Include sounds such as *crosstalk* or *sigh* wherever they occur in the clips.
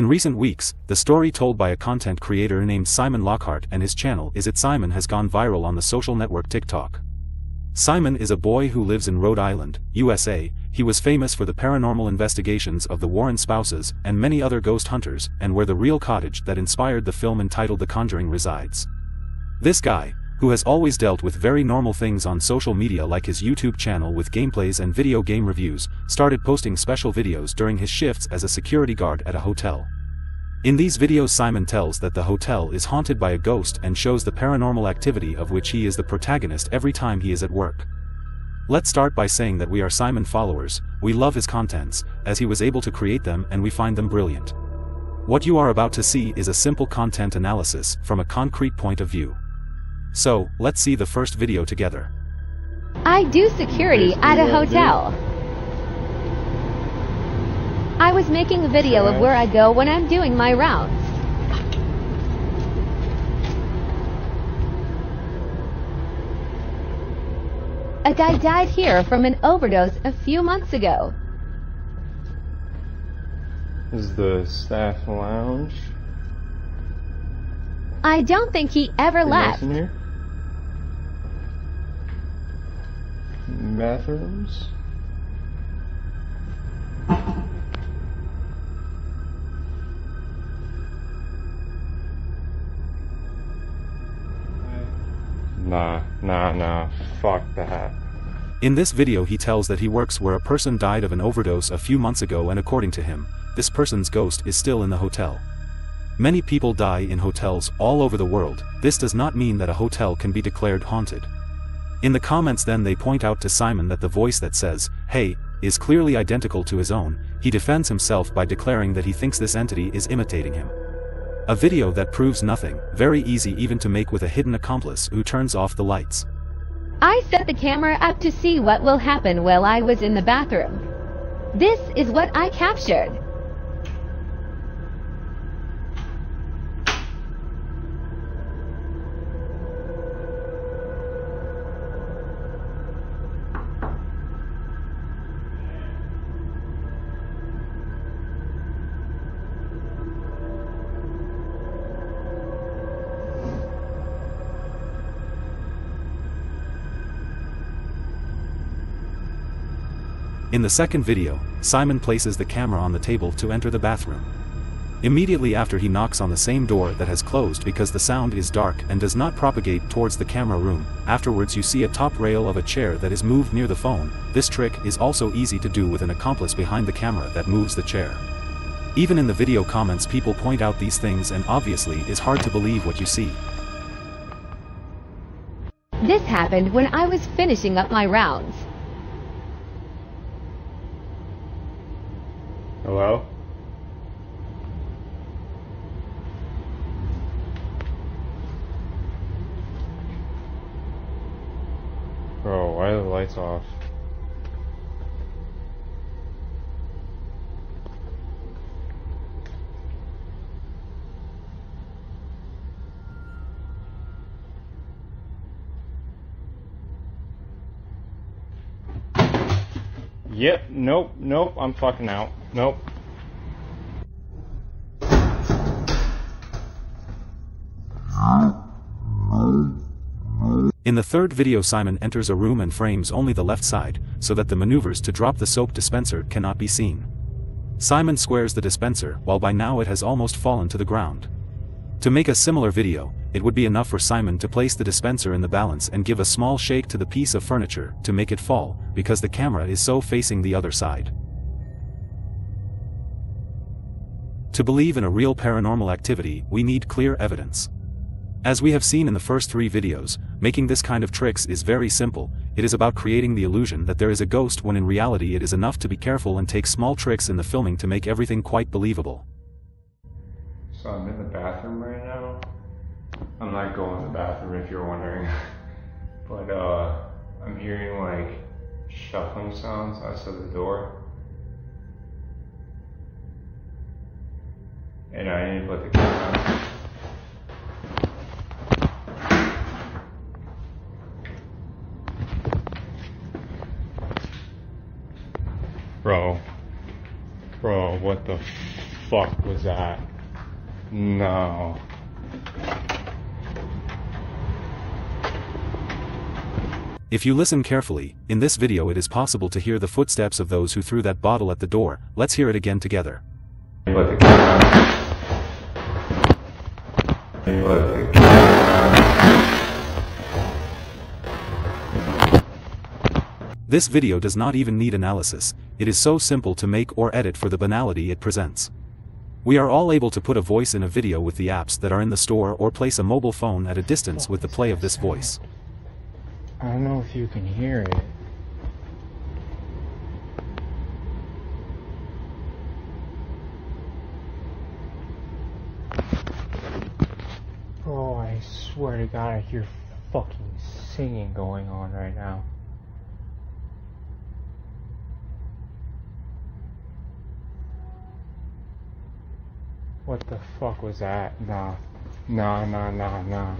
In recent weeks, the story told by a content creator named Simon Lockhart and his channel Is It Simon has gone viral on the social network TikTok. Simon is a boy who lives in Rhode Island, USA, he was famous for the paranormal investigations of the Warren spouses and many other ghost hunters and where the real cottage that inspired the film entitled The Conjuring resides. This guy, who has always dealt with very normal things on social media like his YouTube channel with gameplays and video game reviews, started posting special videos during his shifts as a security guard at a hotel. In these videos Simon tells that the hotel is haunted by a ghost and shows the paranormal activity of which he is the protagonist every time he is at work. Let's start by saying that we are Simon followers, we love his contents, as he was able to create them and we find them brilliant. What you are about to see is a simple content analysis from a concrete point of view. So, let's see the first video together. I do security at a hotel. I was making a video of where I go when I'm doing my rounds. A guy died here from an overdose a few months ago. This is the staff lounge. I don't think he ever Anything else left. Bathrooms. Nah, nah, nah. Fuck that. In this video he tells that he works where a person died of an overdose a few months ago and according to him, this person's ghost is still in the hotel. Many people die in hotels all over the world, this does not mean that a hotel can be declared haunted. In the comments then they point out to Simon that the voice that says, hey, is clearly identical to his own, he defends himself by declaring that he thinks this entity is imitating him. A video that proves nothing, very easy even to make with a hidden accomplice who turns off the lights. I set the camera up to see what will happen while I was in the bathroom. This is what I captured. In the second video, Simon places the camera on the table to enter the bathroom. Immediately after he knocks on the same door that has closed because the sound is dark and does not propagate towards the camera room, afterwards you see a top rail of a chair that is moved near the phone, this trick is also easy to do with an accomplice behind the camera that moves the chair. Even in the video comments people point out these things and obviously it's hard to believe what you see. This happened when I was finishing up my rounds. Hello? Bro, why are the lights off? Yep, nope, nope, I'm fucking out. Nope. In the third video Simon enters a room and frames only the left side, so that the maneuvers to drop the soap dispenser cannot be seen. Simon squares the dispenser while by now it has almost fallen to the ground. To make a similar video, it would be enough for Simon to place the dispenser in the balance and give a small shake to the piece of furniture to make it fall, because the camera is so facing the other side. To believe in a real paranormal activity, we need clear evidence. As we have seen in the first three videos, making this kind of tricks is very simple, it is about creating the illusion that there is a ghost when in reality it is enough to be careful and take small tricks in the filming to make everything quite believable. So I'm in the bathroom right now. I'm not going to the bathroom if you're wondering. *laughs* but uh I'm hearing like shuffling sounds outside the door. And I to. Bro. Bro, what the fuck was that? No. If you listen carefully, in this video it is possible to hear the footsteps of those who threw that bottle at the door, let's hear it again together. The the. This video does not even need analysis, it is so simple to make or edit for the banality it presents. We are all able to put a voice in a video with the apps that are in the store or place a mobile phone at a distance with the play of this voice. I don't know if you can hear it. Bro, I swear to God, I hear fucking singing going on right now. What the fuck was that? Nah. Nah, nah, nah, nah.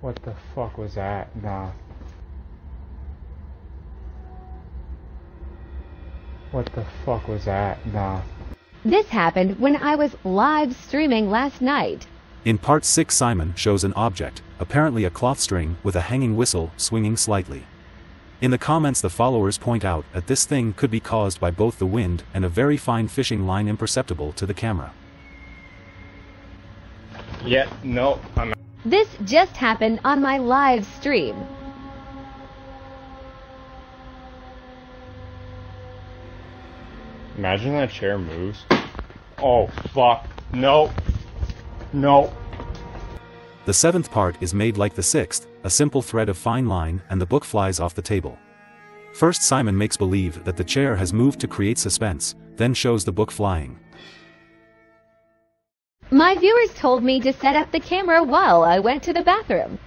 What the fuck was that? Nah. What the fuck was that? Nah. This happened when I was live streaming last night. In part 6 Simon shows an object, apparently a cloth string, with a hanging whistle, swinging slightly. In the comments the followers point out that this thing could be caused by both the wind and a very fine fishing line imperceptible to the camera. Yeah, no, I'm This just happened on my live stream. Imagine that chair moves. Oh, fuck. No. No. The seventh part is made like the sixth, a simple thread of fine line and the book flies off the table. First Simon makes believe that the chair has moved to create suspense, then shows the book flying. My viewers told me to set up the camera while I went to the bathroom.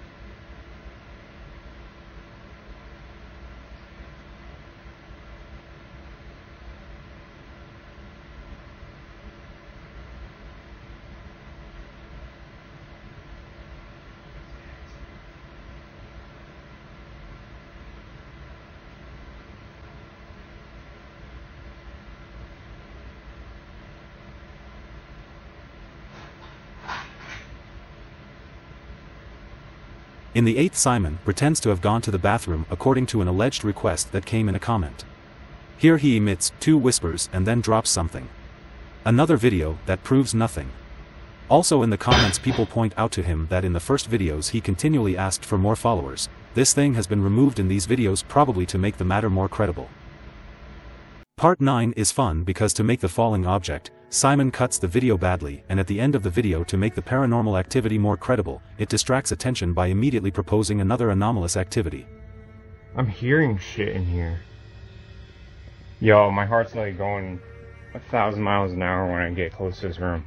In the eighth Simon pretends to have gone to the bathroom according to an alleged request that came in a comment. Here he emits two whispers and then drops something. Another video that proves nothing. Also in the comments people point out to him that in the first videos he continually asked for more followers, this thing has been removed in these videos probably to make the matter more credible. Part 9 is fun because to make the falling object, Simon cuts the video badly and at the end of the video to make the paranormal activity more credible, it distracts attention by immediately proposing another anomalous activity. I'm hearing shit in here. Yo, my heart's like going a thousand miles an hour when I get close to this room.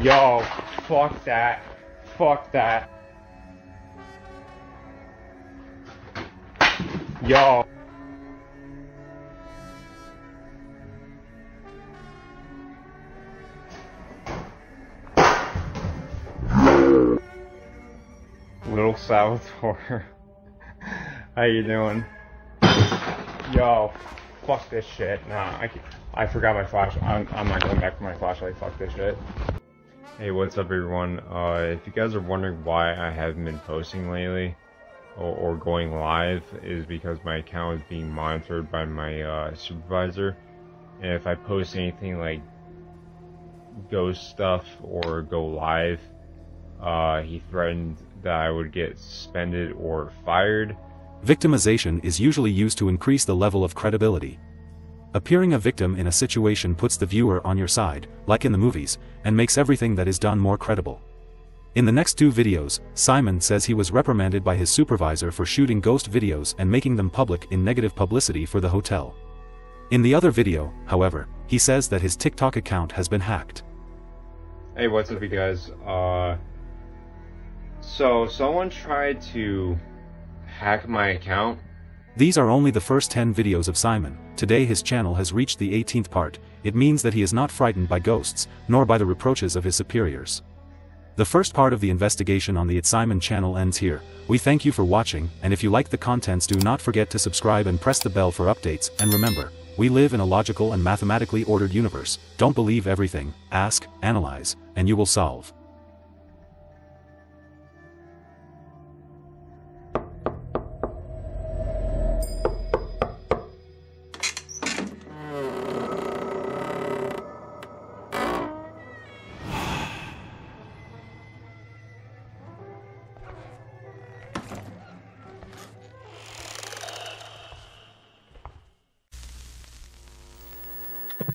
Yo, fuck that. Fuck that. Yo. Little Salvatore. *laughs* How you doing? Yo, fuck this shit. Nah, I, I forgot my flash. I'm, I'm not going back for my flashlight. Fuck this shit. Hey, what's up, everyone? Uh, if you guys are wondering why I haven't been posting lately or, or going live, is because my account is being monitored by my uh, supervisor, and if I post anything like ghost stuff or go live, uh, he threatened that I would get suspended or fired. Victimization is usually used to increase the level of credibility. Appearing a victim in a situation puts the viewer on your side, like in the movies, and makes everything that is done more credible. In the next two videos, Simon says he was reprimanded by his supervisor for shooting ghost videos and making them public in negative publicity for the hotel. In the other video, however, he says that his TikTok account has been hacked. Hey, what's up, you guys? Uh, so someone tried to hack my account. These are only the first 10 videos of Simon, today his channel has reached the 18th part, it means that he is not frightened by ghosts, nor by the reproaches of his superiors. The first part of the investigation on the itzsymon channel ends here, we thank you for watching, and if you like the contents do not forget to subscribe and press the bell for updates, and remember, we live in a logical and mathematically ordered universe, don't believe everything, ask, analyze, and you will solve.